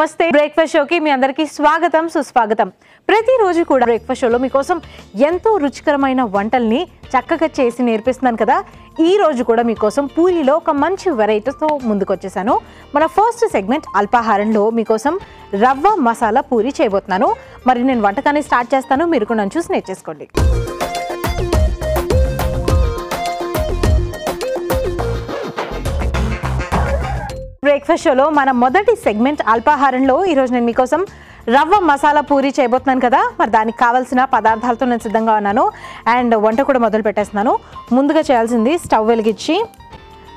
నమస్తే. బ్రేక్ఫాస్ట్ షోకి మీ అందరికీ స్వాగతం సుస్వాగతం. ప్రతిరోజు కూడా బ్రేక్ఫాస్ట్ షోలో మీకోసం ఎంతో రుచికరమైన వంటల్ని చక్కగా చేసి నేర్పిస్తున్నాను కదా. ఈ రోజు కూడా మీకోసం పూరిలో ఒక మంచి వెరైటీతో ముందుకు వచ్చేసాను మన ఫస్ట్ సెగ్మెంట్ అల్పాహారంలో మీకోసం రవ్వ మసాలా పూరి చేయబోతున్నాను. మరి నేను వంటకాన్ని స్టార్ట్ చేస్తాను. మీరు కూడా నన్ను చూసి నేర్చేసుకోండి. షోలో మన మొదటి సెగ్మెంట్ అల్పాహారంలో ఈరోజు నేను మీకోసం రవ్వ మసాలా పూరి చేయబోతున్నాను కదా. మరి దానికి కావాల్సిన పదార్థాలతో నేను సిద్ధంగా ఉన్నాను. అండ్ వంట కూడా మొదలు పెట్టేస్తున్నాను. ముందుగా చేయాల్సింది స్టవ్ వెలిగించి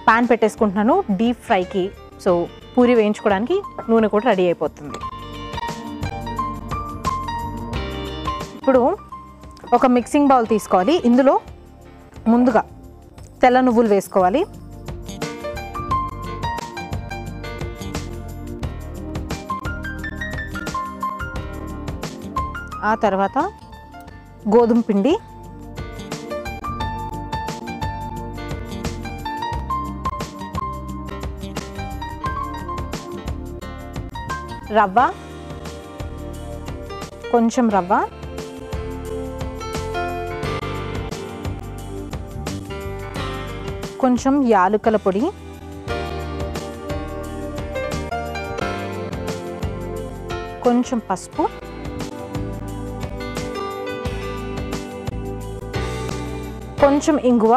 పాన్ పెట్టేసుకుంటున్నాను డీప్ ఫ్రైకి సో పూరి వేయించుకోవడానికి నూనె కూడా రెడీ అయిపోతుంది. ఇప్పుడు ఒక మిక్సింగ్ బౌల్ తీసుకోవాలి. ఇందులో ముందుగా తెల్ల నువ్వులు వేసుకోవాలి. ఆ తర్వాత గోధుమ పిండి. రవ్వ. కొంచెం రవ్వ. కొంచెం యాలుకల పొడి. కొంచెం పసుపు. కొంచెం ఇంగువ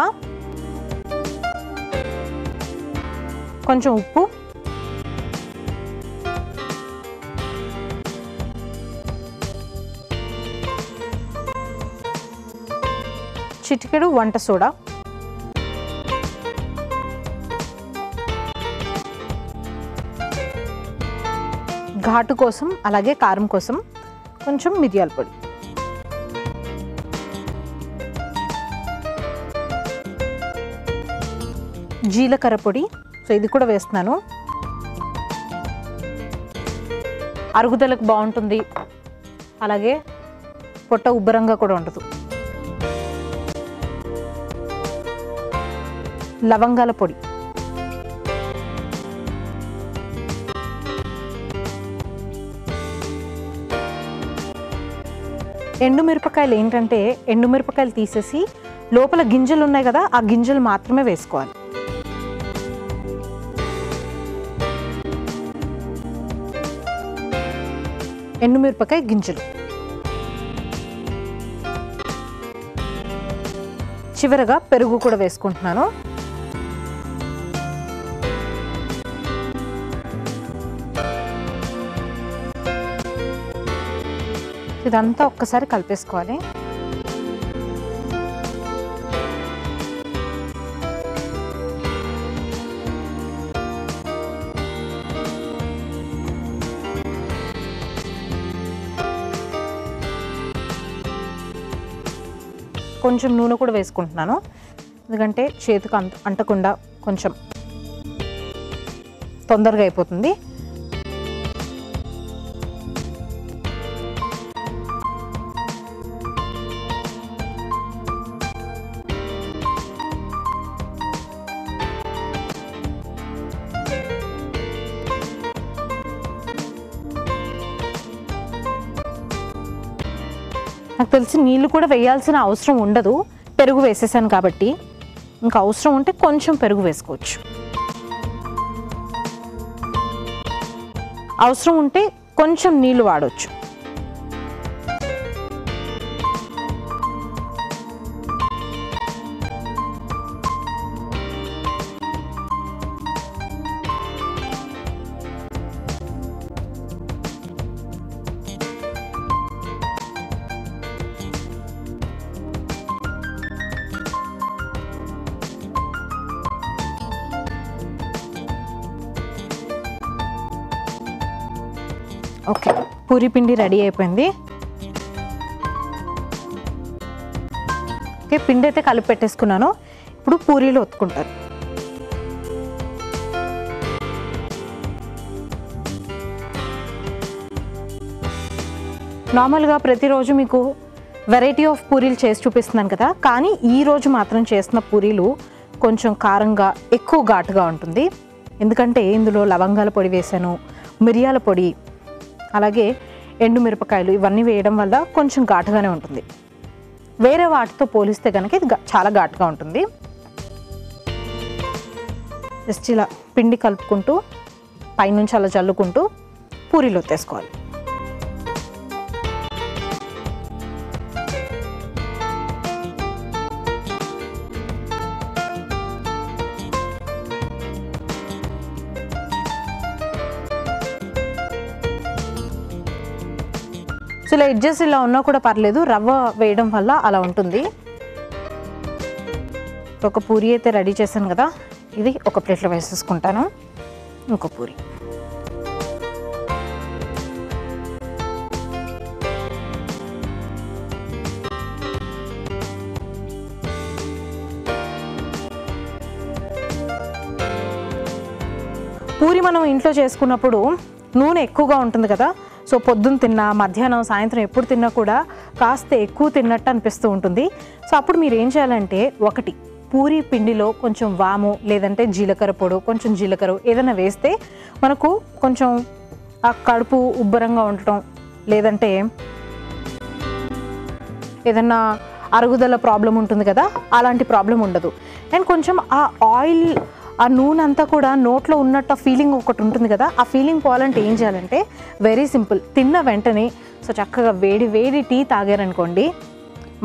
కొంచెం ఉప్పు చిటికెడు వంట సోడా ఘాటు కోసం అలాగే కారం కోసం కొంచెం మిరియాల పొడి. జీలకర్ర పొడి. సో ఇది కూడా వేస్తున్నాను. అరుగుదలకు బాగుంటుంది. అలాగే పొట్ట ఉబ్బరంగా కూడా ఉండదు. లవంగాల పొడి. ఎండుమిరపకాయలు ఏంటంటే ఎండుమిరపకాయలు తీసేసి లోపల గింజలు ఉన్నాయి కదా ఆ గింజలు మాత్రమే వేసుకోవాలి. ఎండుమిరపకాయ గింజలు. చివరగా పెరుగు కూడా వేసుకుంటున్నాను. ఇదంతా ఒక్కసారి కలిపేసుకోవాలి. కొంచెం నూనె కూడా వేసుకుంటున్నాను. ఎందుకంటే చేతికి అంట అంటకుండా కొంచెం తొందరగా అయిపోతుంది. నీళ్ళు కూడా వేయాల్సిన అవసరం ఉండదు. పెరుగు వేసేసాను కాబట్టి. ఇంకా అవసరం ఉంటే కొంచెం పెరుగు వేసుకోవచ్చు. అవసరం ఉంటే కొంచెం నీళ్ళు వాడవచ్చు పూరి పిండి రెడీ అయిపోయింది. ఓకే పిండి అయితే కలిపి పెట్టేసుకున్నాను. ఇప్పుడు పూరీలు ఒత్తుకుంటారు. నార్మల్గా ప్రతిరోజు మీకు వెరైటీ ఆఫ్ పూరీలు చేసి చూపిస్తున్నాను కదా కానీ ఈ రోజు మాత్రం చేసిన పూరీలు కొంచెం కారంగా ఎక్కువ ఘాటుగా ఉంటుంది. ఎందుకంటే ఇందులో లవంగాల పొడి వేసాను మిరియాల పొడి అలాగే ఎండు మిరపకాయలు ఇవన్నీ వేయడం వల్ల కొంచెం ఘాటుగానే ఉంటుంది. వేరే వాటితో పోలిస్తే కనుక ఇది చాలా ఘాటుగా ఉంటుంది. జస్ట్ ఇలా పిండి కలుపుకుంటూ పైనుంచి అలా చల్లుకుంటూ పూరీలో తీసుకోవాలి. ఇలా ఎడ్జెస్ ఇలా ఉన్నా కూడా పర్లేదు రవ్వ వేయడం వల్ల అలా ఉంటుంది. ఒక పూరి అయితే రెడీ చేశాను కదా ఇది ఒక ప్లేట్లో వేసేసుకుంటాను. ఇంకో పూరి. పూరి మనం ఇంట్లో చేసుకున్నప్పుడు నూనె ఎక్కువగా ఉంటుంది కదా సో పొద్దున్న తిన్నా మధ్యాహ్నం సాయంత్రం ఎప్పుడు తిన్నా కూడా కాస్త ఎక్కువ తిన్నట్టు అనిపిస్తూ ఉంటుంది. సో అప్పుడు మీరు ఏం చేయాలంటే ఒకటి పూరి పిండిలో కొంచెం వాము లేదంటే జీలకర్ర పొడు కొంచెం జీలకర్ర ఏదైనా వేస్తే మనకు కొంచెం ఆ కడుపు ఉబ్బరంగా ఉండటం లేదంటే ఏదన్నా అరుగుదల ప్రాబ్లం ఉంటుంది కదా అలాంటి ప్రాబ్లం ఉండదు. అండ్ కొంచెం ఆ ఆయిల్ ఆ నూనె అంతా కూడా నోట్లో ఉన్నట్టు ఆ ఫీలింగ్ ఒకటి ఉంటుంది కదా ఆ ఫీలింగ్ పోవాలంటే ఏం చేయాలంటే వెరీ సింపుల్ తిన్న వెంటనే సో చక్కగా వేడి వేడి టీ తాగారనుకోండి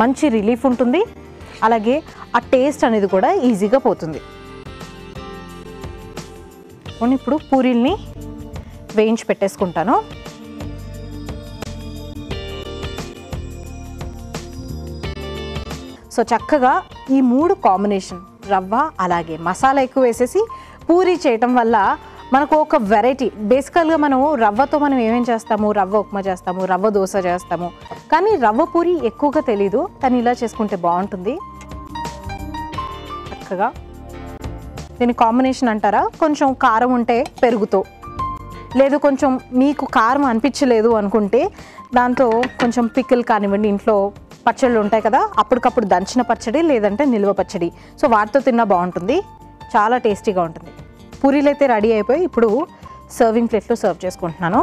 మంచి రిలీఫ్ ఉంటుంది. అలాగే ఆ టేస్ట్ అనేది కూడా ఈజీగా పోతుంది. పోనీ ఇప్పుడు పూరీల్ని వేయించి పెట్టేసుకుంటాను. సో చక్కగా ఈ మూడు కాంబినేషన్ రవ్వ అలాగే మసాలా ఎక్కువ వేసేసి పూరి చేయటం వల్ల మనకు ఒక వెరైటీ బేసికల్గా మనము రవ్వతో మనం ఏమేం చేస్తాము? రవ్వ ఉప్మా చేస్తాము రవ్వ దోశ చేస్తాము. కానీ రవ్వ పూరి ఎక్కువగా తెలీదు. కానీ ఇలా చేసుకుంటే బాగుంటుంది. చక్కగా. దీని కాంబినేషన్ అంటారా? కొంచెం కారం ఉంటే పెరుగుతో. లేదు కొంచెం మీకు కారం అనిపించలేదు అనుకుంటే దాంతో కొంచెం పికిల్ కానివ్వండి ఇంట్లో పచ్చళ్ళు ఉంటాయి కదా అప్పటికప్పుడు దంచిన పచ్చడి లేదంటే నిల్వ పచ్చడి. సో వాటితో తిన్నా బాగుంటుంది. చాలా టేస్టీగా ఉంటుంది. పూరీలు అయితే రెడీ అయిపోయి ఇప్పుడు సర్వింగ్ ప్లేట్లో సర్వ్ చేసుకుంటున్నాను.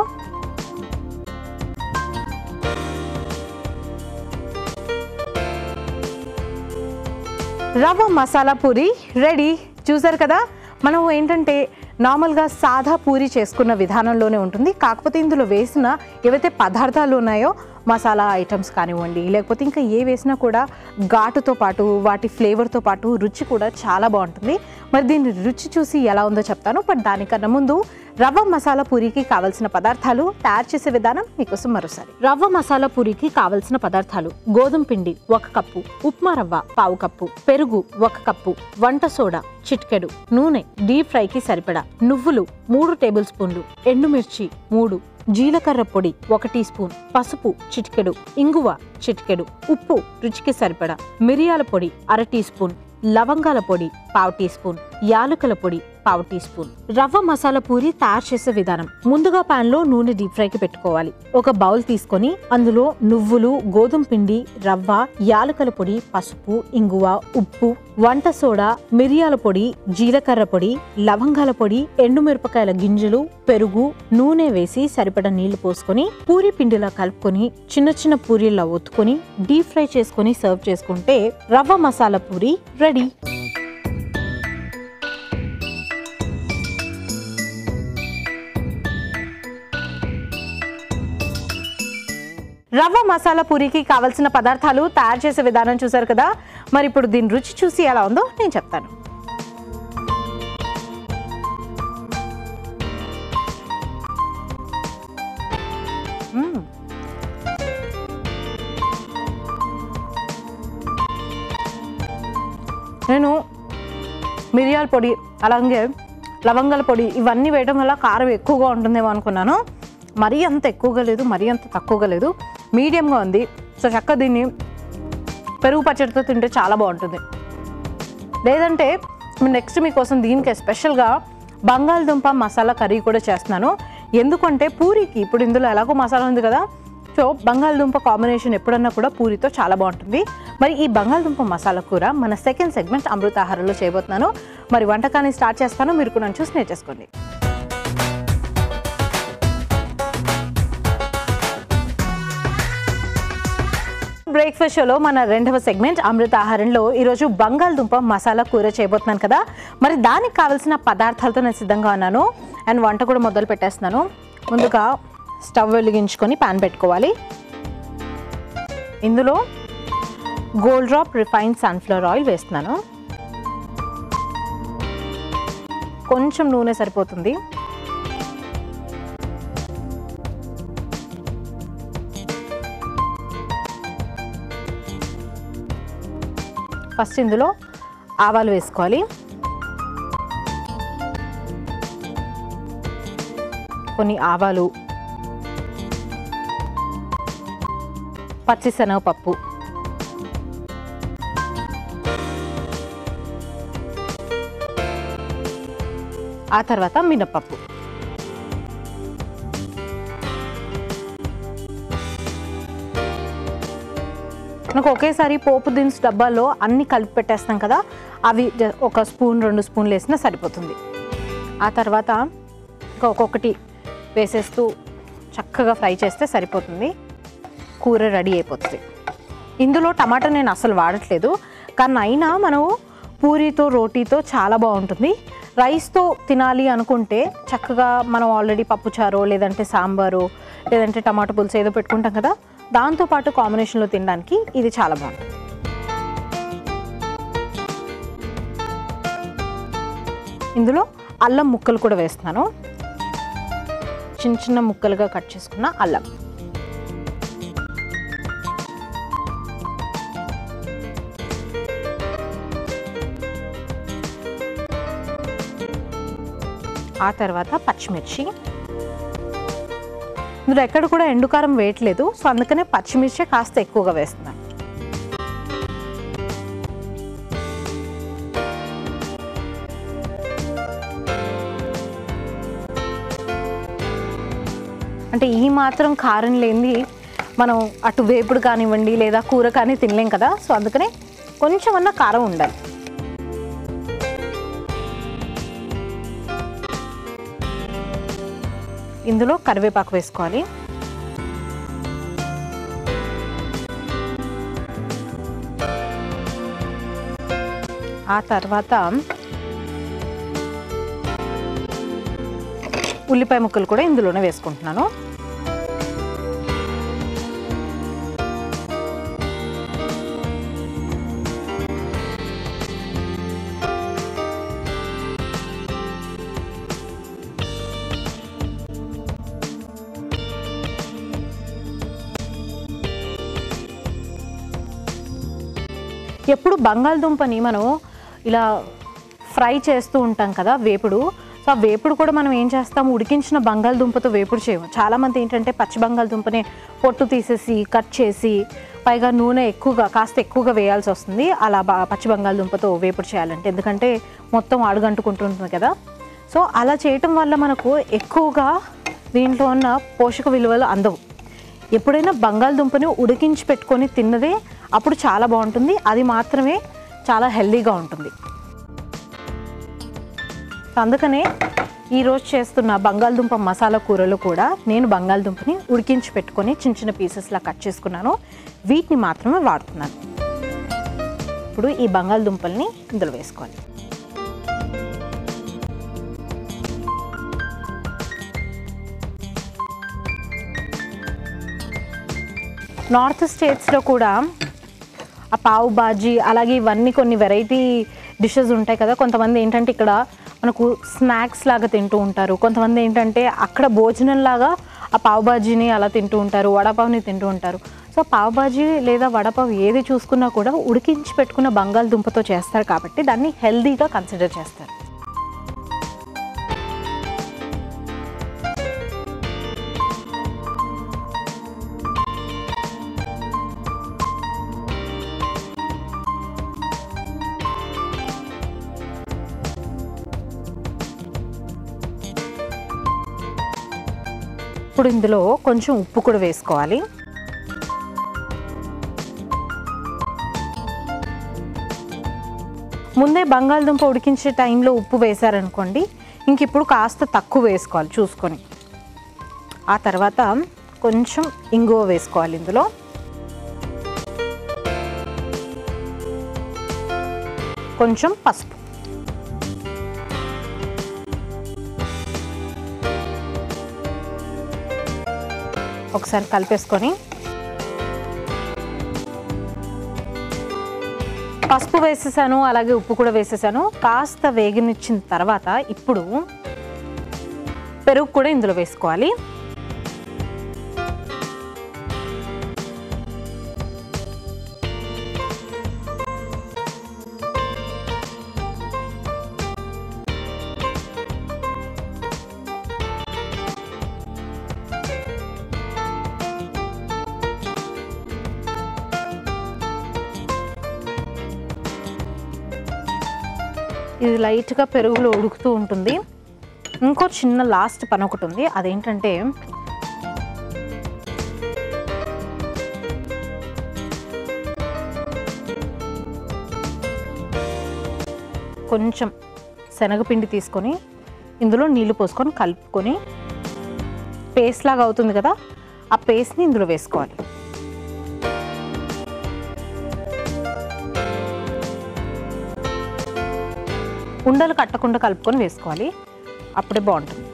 రవ్వ మసాలా పూరి రెడీ. చూసారు కదా మనం ఏంటంటే నార్మల్గా సాదా పూరి చేసుకున్న విధానంలోనే ఉంటుంది. కాకపోతే ఇందులో వేసిన ఏవైతే పదార్థాలు ఉన్నాయో మసాలా ఐటమ్స్ కానివ్వండి లేకపోతే ఇంకా ఏ వేసినా కూడా ఘాటుతో పాటు వాటి ఫ్లేవర్తో పాటు రుచి కూడా చాలా బాగుంటుంది. మరి దీని రుచి చూసి ఎలా ఉందో చెప్తాను. బట్ దానికన్నా ముందు రవ్వ మసాలా పూరికి కావలసిన పదార్థాలు తయారు చేసే విధానం మీకోసం మరోసారి. రవ్వ మసాలా పూరికి కావలసిన పదార్థాలు గోధుమ పిండి ఒక కప్పు ఉప్మా రవ్వ పావు కప్పు పెరుగు ఒక కప్పు వంట సోడా చిట్కెడు నూనె డీప్ ఫ్రైకి సరిపడా నువ్వులు మూడు టేబుల్ స్పూన్లు ఎండుమిర్చి మూడు జీలకర్ర పొడి ఒక టీ స్పూన్ పసుపు చిటికెడు ఇంగువ చిటికెడు ఉప్పు రుచికి సరిపడా మిరియాల పొడి అర టీ స్పూన్ లవంగాల పొడి పావు టీ స్పూన్ యాలకుల పొడి పావు టీ స్పూన్. రవ్వ మసాలా పూరి తయారు చేసే విధానం. ముందుగా పాన్లో నూనె డీప్ ఫ్రై కి పెట్టుకోవాలి. ఒక బౌల్ తీసుకొని అందులో నువ్వులు గోధుమ పిండి రవ్వ యాలకుల పొడి పసుపు ఇంగువ ఉప్పు వంట సోడా మిరియాల పొడి జీలకర్ర పొడి లవంగాల పొడి ఎండుమిరపకాయల గింజలు పెరుగు నూనె వేసి సరిపడా నీళ్ళు పోసుకొని పూరి పిండిలా కలుపుకొని చిన్న చిన్న పూరీలా ఒత్తుకొని డీప్ ఫ్రై చేసుకొని సర్వ్ చేసుకుంటే రవ్వ మసాలా పూరి రెడీ. రవ్వ మసాలా పూరికి కావలసిన పదార్థాలు తయారు చేసే విధానం చూసారు కదా. మరి ఇప్పుడు దీని రుచి చూసి ఎలా ఉందో నేను చెప్తాను. నేను మిరియాల పొడి అలాగే లవంగాల పొడి ఇవన్నీ వేయడం వల్ల కారం ఎక్కువగా ఉంటుందేమో అనుకున్నాను. మరీ అంత ఎక్కువగా లేదు మరీ అంత తక్కువగా లేదు. మీడియంగా ఉంది. సో చక్క దీన్ని పెరుగు పచ్చడితో తింటే చాలా బాగుంటుంది. లేదంటే నెక్స్ట్ మీకోసం దీనికి స్పెషల్గా బంగాళదుంప మసాలా కర్రీ కూడా చేస్తున్నాను. ఎందుకంటే పూరికి ఇప్పుడు ఇందులో ఎలాగో మసాలా ఉంది కదా సో బంగాళదుంప కాంబినేషన్ ఎప్పుడన్నా కూడా పూరితో చాలా బాగుంటుంది. మరి ఈ బంగాళదుంప మసాలా కూర మన సెకండ్ సెగ్మెంట్ అమృతాహారంలో చేయబోతున్నాను. మరి వంటకాన్ని స్టార్ట్ చేస్తాను. మీరు కూడా చూసి నేర్చేసుకోండి. బ్రేక్ఫాస్ట్ షోలో మన రెండవ సెగ్మెంట్ అమృతాహారంలో ఈరోజు బంగాళదుంప మసాలా కూర చేయబోతున్నాను కదా. మరి దానికి కావాల్సిన పదార్థాలతో నేను సిద్ధంగా ఉన్నాను. అండ్ వంట కూడా మొదలు పెట్టేస్తున్నాను. ముందుగా స్టవ్ వెలిగించుకొని పాన్ పెట్టుకోవాలి. ఇందులో Gold Drop refined sunflower oil వేస్తున్నాను. కొంచెం నూనె సరిపోతుంది. ఫస్ట్ ఇందులో ఆవాలు వేసుకోవాలి. కొన్ని ఆవాలు. పచ్చిశనగపప్పు. ఆ తర్వాత మినప్పప్పు. మనకు ఒకేసారి పోపు దినుసు డబ్బాలో అన్ని కలిపి పెట్టేస్తాం కదా అవి జ- ఒక స్పూన్ రెండు స్పూన్లు వేసినా సరిపోతుంది. ఆ తర్వాత ఒక్కొక్కటి వేసేస్తూ చక్కగా ఫ్రై చేస్తే సరిపోతుంది. కూర రెడీ అయిపోతుంది. ఇందులో టమాటా నేను అసలు వాడట్లేదు కానీ అయినా మనం పూరితో రోటీతో చాలా బాగుంటుంది. రైస్తో తినాలి అనుకుంటే చక్కగా మనం ఆల్రెడీ పప్పుచారో లేదంటే సాంబారు లేదంటే టమాటా పులుసు ఏదో పెట్టుకుంటాం కదా దాంతోపాటు కాంబినేషన్లో తినడానికి ఇది చాలా బాగుంటుంది ఇందులో అల్లం ముక్కలు కూడా వేస్తున్నాను. చిన్న చిన్న ముక్కలుగా కట్ చేసుకున్న అల్లం. ఆ తర్వాత పచ్చిమిర్చి. ఇందులో ఎక్కడ కూడా ఎండుకారం వేయట్లేదు. సో అందుకనే పచ్చిమిర్చి కాస్త ఎక్కువగా వేస్తున్నాను అంటే ఈ మాత్రం కారం లేనిది మనం అటు వేపుడు కానివ్వండి లేదా కూర కానీ తినలేం కదా. సో అందుకనే కొంచెం అన్న కారం ఉండాలి. ఇందులో కరివేపాకు వేసుకోవాలి. ఆ తర్వాత ఉల్లిపాయ ముక్కలు కూడా ఇందులోనే వేసుకుంటున్నాను. ఎప్పుడు బంగాళదుంపని మనం ఇలా ఫ్రై చేస్తూ ఉంటాం కదా వేపుడు. సో ఆ వేపుడు కూడా మనం ఏం చేస్తాం ఉడికించిన బంగాళదుంపతో వేపుడు చేయము. చాలామంది ఏంటంటే పచ్చి బంగాళదుంపని పొట్టు తీసేసి కట్ చేసి పైగా నూనె ఎక్కువగా కాస్త ఎక్కువగా వేయాల్సి వస్తుంది. అలా బా పచ్చి బంగాళదుంపతో వేపుడు చేయాలంటే. ఎందుకంటే మొత్తం అడుగంటుకుంటుంటుంది కదా. సో అలా చేయటం వల్ల మనకు ఎక్కువగా దీంట్లో ఉన్న పోషక విలువలు అందవు. ఎప్పుడైనా బంగాళదుంపని ఉడికించి పెట్టుకొని తిన్నదే అప్పుడు చాలా బాగుంటుంది. అది మాత్రమే చాలా హెల్దీగా ఉంటుంది. అందుకనే ఈరోజు చేస్తున్న బంగాళదుంప మసాలా కూరలో కూడా నేను బంగాళదుంపని ఉడికించి పెట్టుకొని చిన్న చిన్న పీసెస్లా కట్ చేసుకున్నాను. వీటిని మాత్రమే వాడుతున్నాను. ఇప్పుడు ఈ బంగాళదుంపల్ని ఇందులో వేసుకోవాలి. నార్త్ స్టేట్స్లో కూడా ఆ పావు బాజీ అలాగే ఇవన్నీ కొన్ని వెరైటీ డిషెస్ ఉంటాయి కదా. కొంతమంది ఏంటంటే ఇక్కడ మనకు స్నాక్స్ లాగా తింటూ ఉంటారు. కొంతమంది ఏంటంటే అక్కడ భోజనం లాగా ఆ పావు బాజీని అలా తింటూ ఉంటారు వడపావుని తింటూ ఉంటారు. సో పావు బాజీ లేదా వడపావు ఏది చూసుకున్నా కూడా ఉడికించి పెట్టుకున్న బంగాళదుంపతో చేస్తారు కాబట్టి దాన్ని హెల్దీగా కన్సిడర్ చేస్తారు. ఇప్పుడు ఇందులో కొంచెం ఉప్పు కూడా వేసుకోవాలి. ముందే బంగాళదుంప ఉడికించే టైంలో ఉప్పు వేశారనుకోండి ఇంక ఇప్పుడు కాస్త తక్కువ వేసుకోవాలి చూసుకొని. ఆ తర్వాత కొంచెం ఇంగువ వేసుకోవాలి ఇందులో. కొంచెం పసుపు. ఒకసారి కలిపేసుకొని పసుపు వేసేసాను అలాగే ఉప్పు కూడా వేసేసాను. కాస్త వేగనిచ్చిన తర్వాత ఇప్పుడు పెరుగు కూడా ఇందులో వేసుకోవాలి. ఇది లైట్గా పెరుగులో ఉడుకుతూ ఉంటుంది. ఇంకో చిన్న లాస్ట్ పని ఒకటి ఉంది. అదేంటంటే కొంచెం శనగపిండి తీసుకొని ఇందులో నీళ్ళు పోసుకొని కలుపుకొని పేస్ట్ లాగా అవుతుంది కదా? ఆ పేస్ట్ని ఇందులో వేసుకోవాలి. ఉండలు కట్టకుండా కలుపుకొని వేసుకోవాలి. అప్పుడే బాగుంటుంది.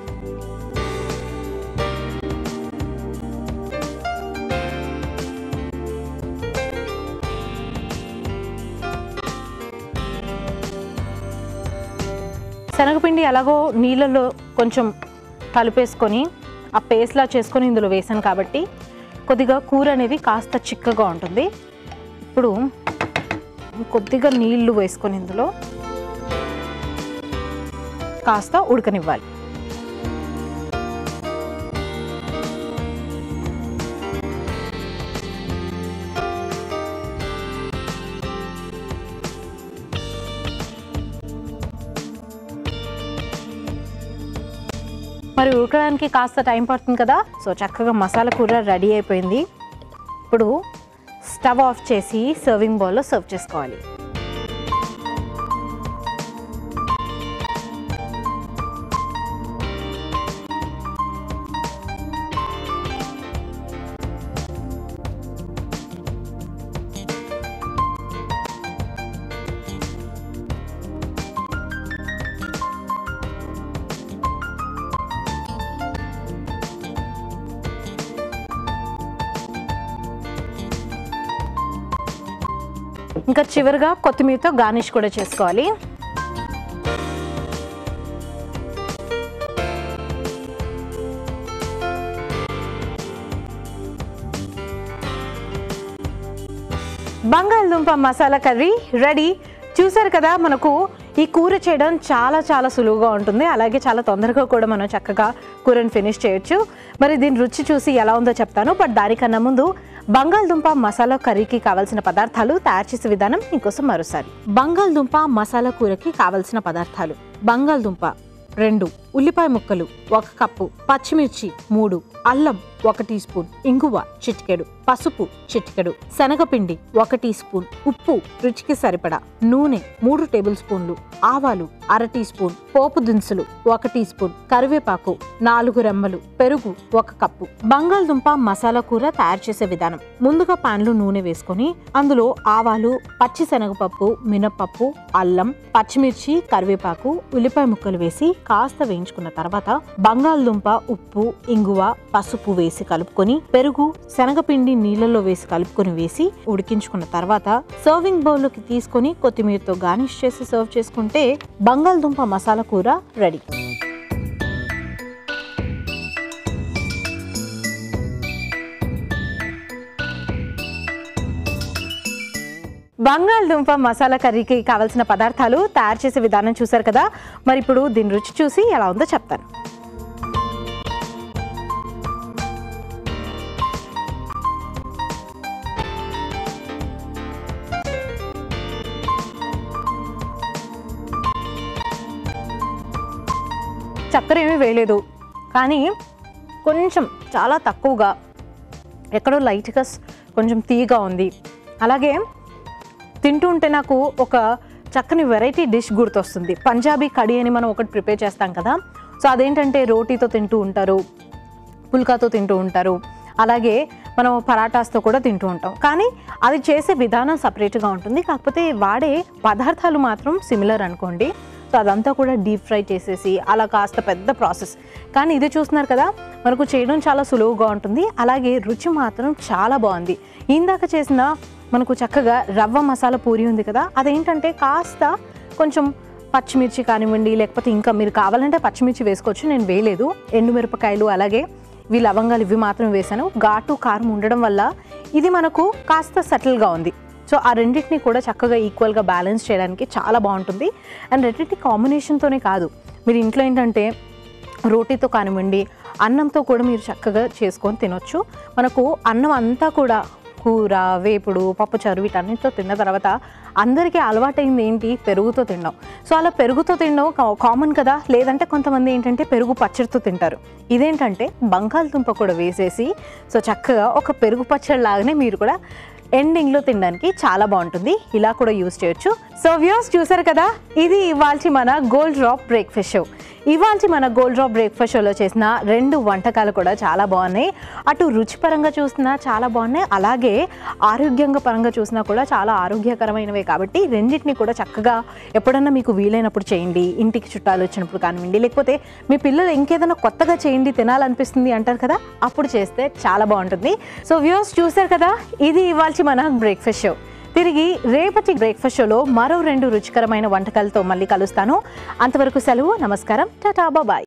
శనగపిండి ఎలాగో నీళ్ళలో కొంచెం కలిపేసుకొని ఆ పేస్ట్లా చేసుకొని ఇందులో వేసాను కాబట్టి కొద్దిగా కూర అనేది కాస్త చిక్కగా ఉంటుంది. ఇప్పుడు కొద్దిగా నీళ్ళు వేసుకొని ఇందులో కాస్త ఉడకనివ్వాలి. మరి ఉడకడానికి కాస్త టైం పడుతుంది కదా సో చక్కగా మసాలా కూర రెడీ అయిపోయింది. ఇప్పుడు స్టవ్ ఆఫ్ చేసి సర్వింగ్ బౌల్లో సర్వ్ చేసుకోవాలి. ఇంకా చివరిగా కొత్తిమీరతో గార్నిష్ కూడా చేసుకోవాలి. బంగాళదుంప మసాలా కర్రీ రెడీ. చూసారు కదా మనకు ఈ కూర చేయడం చాలా చాలా సులువుగా ఉంటుంది. అలాగే చాలా తొందరగా కూడా మనం చక్కగా కూరని ఫినిష్ చేయొచ్చు. మరి దీని రుచి చూసి ఎలా ఉందో చెప్తాను. బట్ దానికన్నా ముందు బంగాళదుంప మసాలా కర్రీకి కావలసిన పదార్థాలు తయారు చేసే విధానం మీకోసం మరోసారి. బంగాళదుంప మసాలా కూరకి కావలసిన పదార్థాలు. బంగాళదుంప రెండు ఉల్లిపాయ ముక్కలు ఒక కప్పు పచ్చిమిర్చి మూడు అల్లం ఒక టీ స్పూన్ ఇంగువ చిటికెడు పసుపు చిటికెడు శనగపిండి ఒక టీ స్పూన్ ఉప్పు రుచికి సరిపడా నూనె మూడు టేబుల్ స్పూన్లు ఆవాలు అర టీ స్పూన్ పోపు దినుసులు ఒక టీ స్పూన్ కరివేపాకు నాలుగు రెమ్మలు పెరుగు ఒక కప్పు. బంగాళదుంప మసాలా కూర తయారు చేసే విధానం. ముందుగా పాన్లో నూనె వేసుకొని అందులో ఆవాలు పచ్చి శనగపప్పు మినపప్పు అల్లం పచ్చిమిర్చి కరివేపాకు ఉల్లిపాయ ముక్కలు వేసి కాస్త వేయించుకున్న తర్వాత బంగాళదుంప ఉప్పు ఇంగువ పసుపు వేసి కలుపుకొని పెరుగు శనగపిండి నీళ్ళలో వేసి కలుపుకొని వేసి ఉడికించుకున్న తర్వాత సర్వింగ్ బౌల్లోకి తీసుకొని కొత్తిమీరతో గార్నిష్ చేసి సర్వ్ చేసుకుంటే బంగాళదుంప మసాలా కూర రెడీ. బంగాళదుంప మసాలా కర్రీకి కావాల్సిన పదార్థాలు తయారు చేసే విధానం చూశారు కదా? మరి ఇప్పుడు దీని రుచి చూసి ఎలా ఉందో చెప్తాను. చక్కెర ఏమీ వేయలేదు. కానీ కొంచెం చాలా తక్కువగా ఎక్కడో లైట్గా కొంచెం తీగా ఉంది. అలాగే తింటూ ఉంటే నాకు ఒక చక్కని వెరైటీ డిష్ గుర్తొస్తుంది. పంజాబీ కడీ అని మనం ఒకటి ప్రిపేర్ చేస్తాం కదా. సో అదేంటంటే రోటీతో తింటూ ఉంటారు పుల్కాతో తింటూ ఉంటారు. అలాగే మనం పరాటాస్తో కూడా తింటూ ఉంటాం. కానీ అది చేసే విధానం సపరేట్గా ఉంటుంది. కాకపోతే వాడే పదార్థాలు మాత్రం సిమిలర్ అనుకోండి. సో అదంతా కూడా డీప్ ఫ్రై చేసేసి అలా కాస్త పెద్ద ప్రాసెస్. కానీ ఇది చూస్తున్నారు కదా మనకు చేయడం చాలా సులువుగా ఉంటుంది. అలాగే రుచి మాత్రం చాలా బాగుంది. ఇందాక చేసిన మనకు చక్కగా రవ్వ మసాలా పూరి ఉంది కదా అదేంటంటే కాస్త కొంచెం పచ్చిమిర్చి కానివ్వండి లేకపోతే ఇంకా మీరు కావాలంటే పచ్చిమిర్చి వేసుకోవచ్చు నేను వేయలేదు. ఎండుమిరపకాయలు అలాగే ఇవి లవంగాలు ఇవి మాత్రం వేశాను. ఘాటు కారం ఉండడం వల్ల ఇది మనకు కాస్త సటిల్గా ఉంది. సో ఆ రెండింటిని కూడా చక్కగా ఈక్వల్గా బ్యాలెన్స్ చేయడానికి చాలా బాగుంటుంది. అండ్ రెండింటి కాంబినేషన్తోనే కాదు మీరు ఇంట్లో ఏంటంటే రోటీతో కానివ్వండి అన్నంతో కూడా మీరు చక్కగా చేసుకొని తినొచ్చు. మనకు అన్నం అంతా కూడా కూర వేపుడు పప్పుచారు వీటన్నిటితో తిన్న తర్వాత అందరికీ అలవాటైంది ఏంటి? పెరుగుతో తినడం. సో అలా పెరుగుతో తినడం కామన్ కదా? లేదంటే కొంతమంది ఏంటంటే పెరుగు పచ్చడితో తింటారు. ఇదేంటంటే బంగాళదుంప కూడా వేసేసి సో చక్కగా ఒక పెరుగు పచ్చడి లాగానే మీరు కూడా ఎండింగ్లో తినడానికి చాలా బాగుంటుంది. ఇలా కూడా యూస్ చేయొచ్చు. సో వ్యూస్ చూసారు కదా? ఇది ఇవాల్చి మన గోల్డ్ డ్రాప్ బ్రేక్ఫాస్ట్ షో. ఇవాళ మన గోల్డ్ డ్రాప్ బ్రేక్ఫాస్ట్ షోలో చేసిన రెండు వంటకాలు కూడా చాలా బాగున్నాయి. అటు రుచిపరంగా చూసినా చాలా బాగున్నాయి. అలాగే ఆరోగ్యంగా పరంగా చూసినా కూడా చాలా ఆరోగ్యకరమైనవే కాబట్టి రెండింటిని కూడా చక్కగా ఎప్పుడన్నా మీకు వీలైనప్పుడు చేయండి. ఇంటికి చుట్టాలు వచ్చినప్పుడు కానివ్వండి లేకపోతే మీ పిల్లలు ఇంకేదైనా కొత్తగా చేయండి తినాలనిపిస్తుంది అంటారు కదా అప్పుడు చేస్తే చాలా బాగుంటుంది. సో వ్యూస్ చూసారు కదా ఇది ఇవాళ మన బ్రేక్ఫాస్ట్ షో. తిరిగి రేపటి బ్రేక్ఫాస్ట్ షోలో మరో రెండు రుచికరమైన వంటకాలతో మళ్ళీ కలుస్తాను. అంతవరకు సెలవు నమస్కారం టాటా బాయ్.